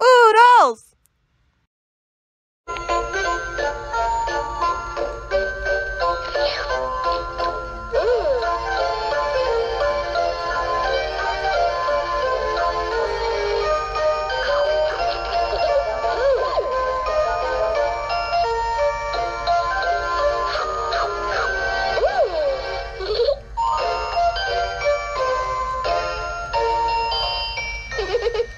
Oodles! Hehehehe